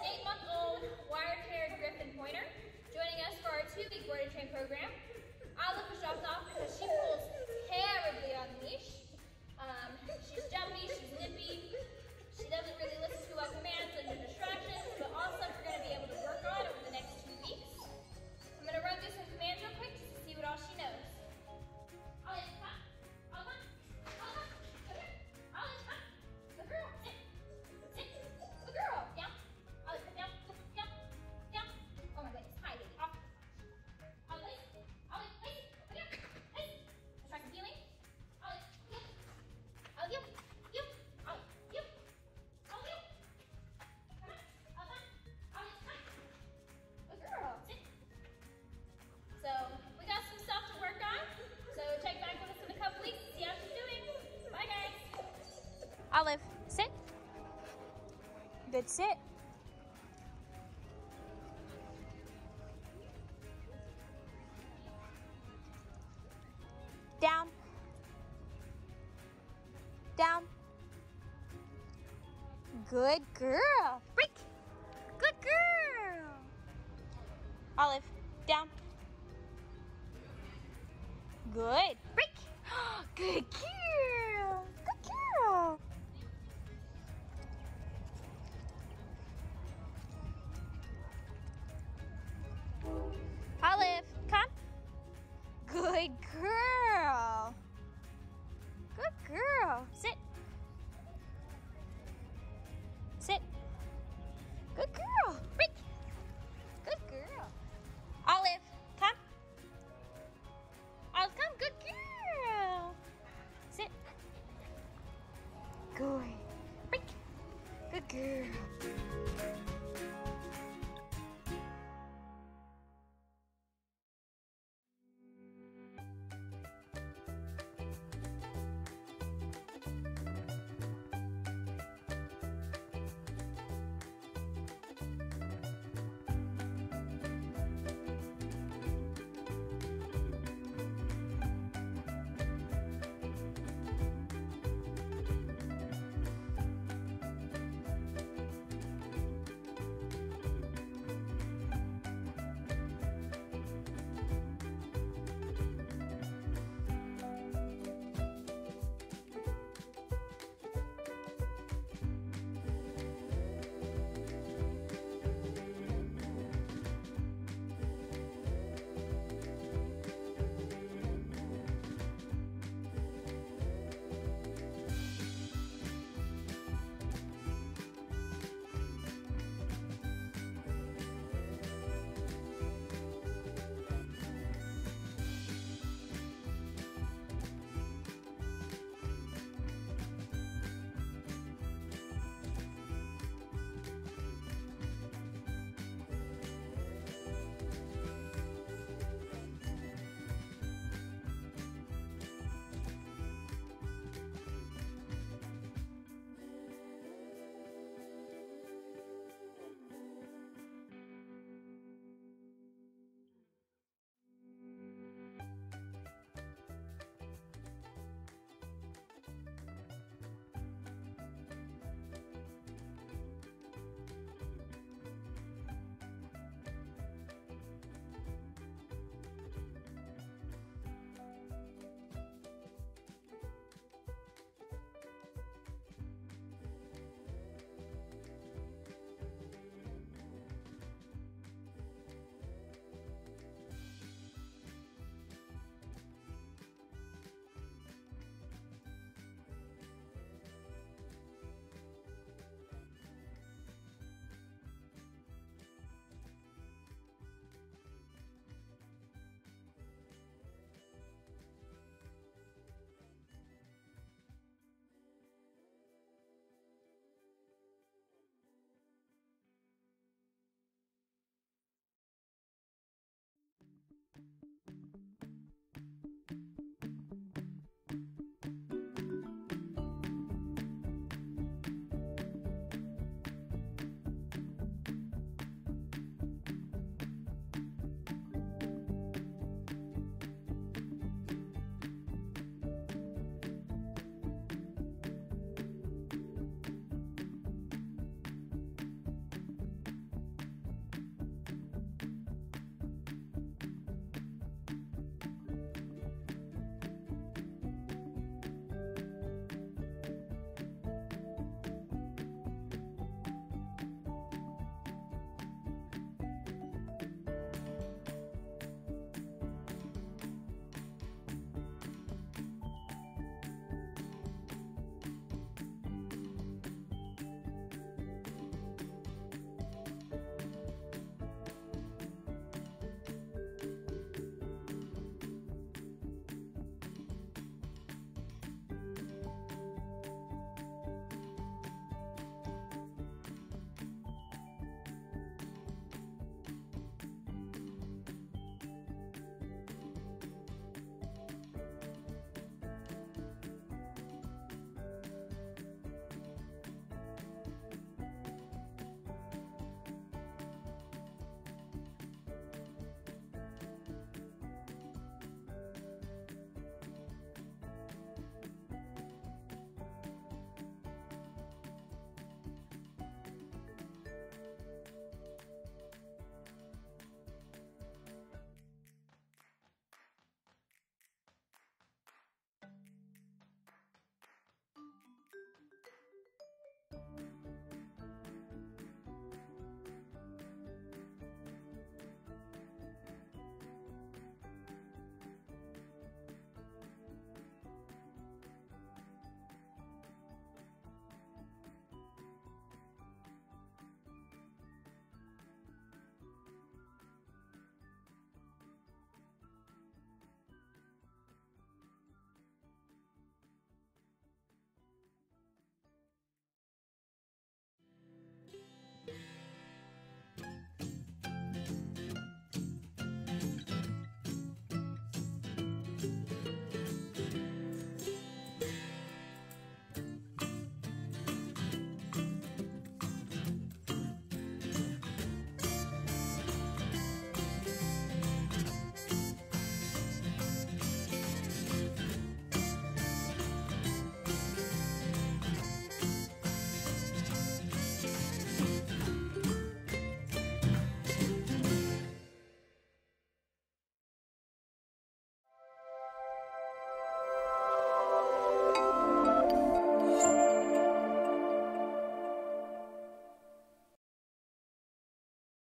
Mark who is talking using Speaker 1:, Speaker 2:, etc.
Speaker 1: eight-month-old wire-haired Griffon Pointer, joining us for our two-week boarding and train program. good sit. Down. Down. Good girl.
Speaker 2: Break. Good girl. Olive, down. Good. Break. Good kid.